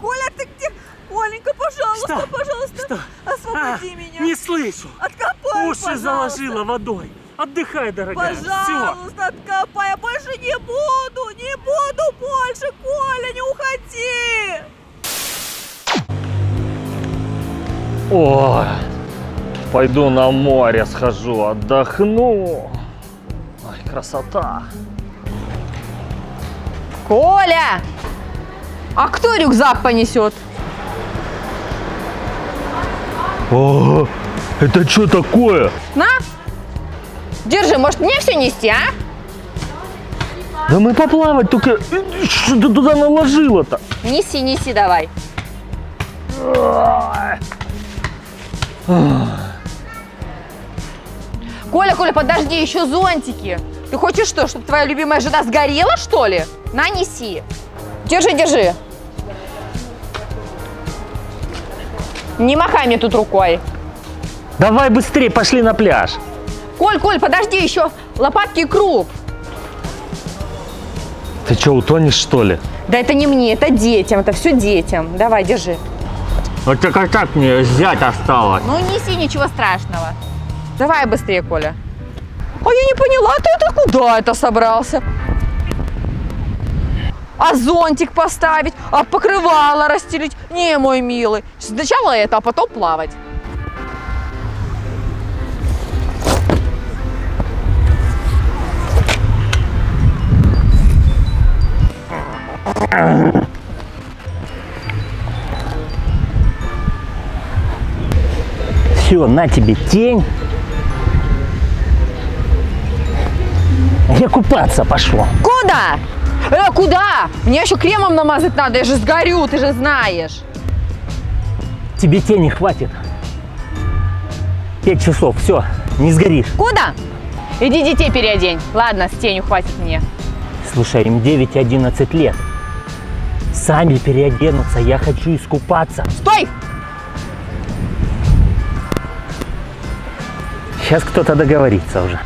Коля, ты где? Оленька, пожалуйста, Что? пожалуйста, Что? освободи А, меня. Не слышу. Откопай, Уши пожалуйста. заложила водой. Отдыхай, дорогая. Все. Пожалуйста, откопай. Я больше не буду, не буду больше. Коля, не уходи. Ой, пойду на море схожу, отдохну. Ой, красота. Коля! А кто рюкзак понесет? О, это что такое? На! Держи, может мне все нести, а? Да мы поплавать только... Что ты туда наложила-то? Неси, неси давай. Коля, Коля, подожди, еще зонтики. Ты хочешь что, чтобы твоя любимая жена сгорела, что ли? На, неси. Держи, держи. Не махай мне тут рукой. Давай быстрее, пошли на пляж. Коль, Коль, подожди, еще лопатки и круг. Ты что, утонешь что ли? Да это не мне, это детям, это все детям. Давай, держи. Вот так, как так мне взять осталось? Ну, неси, ничего страшного. Давай быстрее, Коля. А я не поняла, ты это куда это собрался? А зонтик поставить, а покрывало расстелить? Не, мой милый. Сначала это, а потом плавать. Все, на тебе тень. Я купаться пошел. Куда? Э, куда? Мне еще кремом намазать надо, я же сгорю, ты же знаешь. Тебе тени хватит. Пять часов, все, не сгоришь. Куда? Иди детей переодень. Ладно, с тенью хватит мне. Слушай, им 9 и 11 лет. Сами переоденутся, я хочу искупаться. Стой! Сейчас кто-то договорится уже.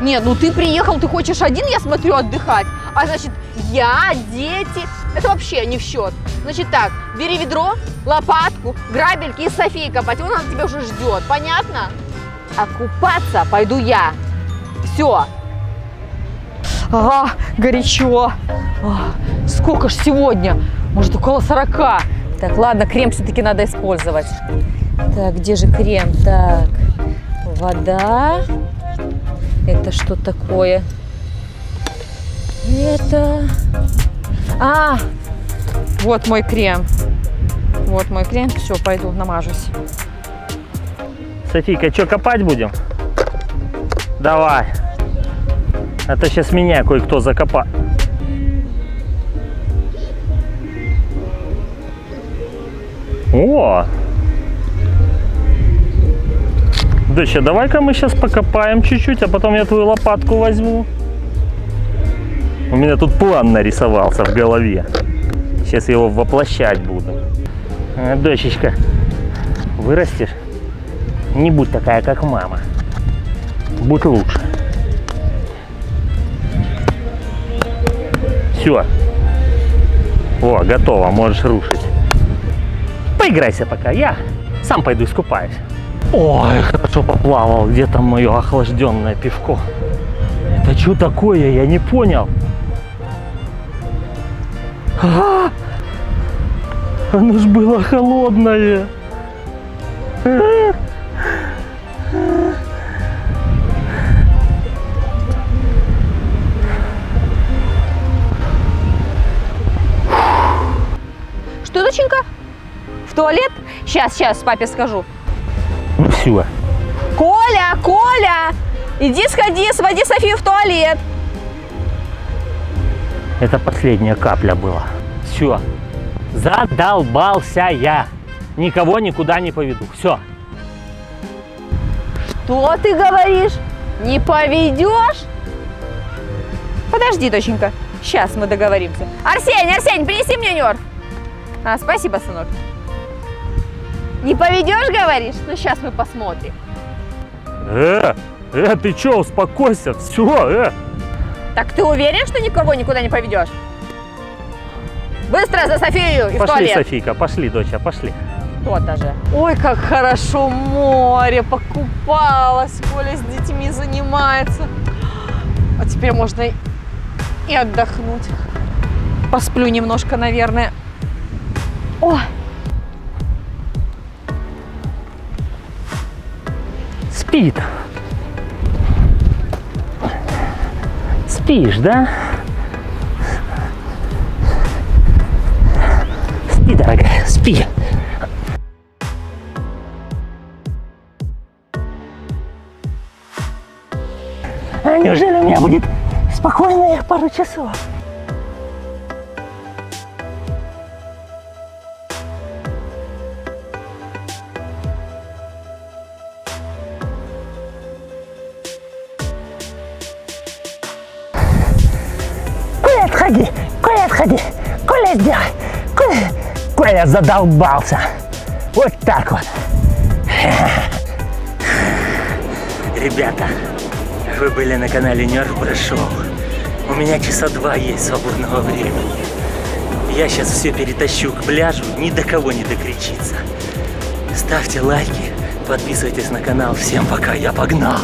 Нет, ну ты приехал, ты хочешь один, я смотрю, отдыхать. А значит, я, дети, это вообще не в счет. Значит так, бери ведро, лопатку, грабельки и с Софией копать. Он она тебя уже ждет, понятно? А купаться пойду я. Все. Ага, горячо. А, сколько ж сегодня? Может, около 40. Так, ладно, крем все-таки надо использовать. Так, где же крем? Так, вода. Это что такое? Это... А, вот мой крем. Вот мой крем. Все, пойду намажусь. Софийка, что, копать будем? Давай. А то сейчас меня кое-кто закопает. О! Доча, давай-ка мы сейчас покопаем чуть-чуть, а потом я твою лопатку возьму. У меня тут план нарисовался в голове. Сейчас его воплощать буду. А, дочечка, вырастешь? Не будь такая, как мама. Будь лучше. Все. О, готово, можешь рушить. Поиграйся пока, я сам пойду искупаюсь. Ой, хорошо поплавал. Где там мое охлажденное пивко? Это что такое? Я не понял. А! Оно ж было холодное. А! Что, доченька? В туалет? Сейчас, сейчас, папе скажу. Ну все. Коля, Коля! Иди сходи, своди Софию в туалет. Это последняя капля была. Все. Задолбался я. Никого никуда не поведу. Все. Что ты говоришь? Не поведешь? Подожди, доченька. Сейчас мы договоримся. Арсень, Арсень, принеси мне нерв. А, спасибо, сынок. Не поведешь, говоришь? Ну, сейчас мы посмотрим. Э, э, ты че, успокойся. Все, э. Так ты уверен, что никого никуда не поведешь? Быстро за Софию и в Пошли, туалет. Софийка, пошли, доча, пошли. То-то же. Ой, как хорошо море, покупалась, Коля с детьми занимается. А теперь можно и- и отдохнуть. Посплю немножко, наверное. О, Спит. Спишь, да? Спи, дорогая, спи. А неужели у меня будет спокойные пару часов? Отходи! Коля, отходи! Коля, сделай! Коля, Коля задолбался! Вот так вот! Ребята, вы были на канале Нерв Шоу. У меня часа два есть свободного времени. Я сейчас все перетащу к пляжу, ни до кого не докричиться. Ставьте лайки, подписывайтесь на канал. Всем пока, я погнал!